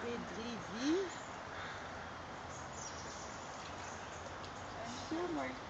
Pedrivi. Seu amor.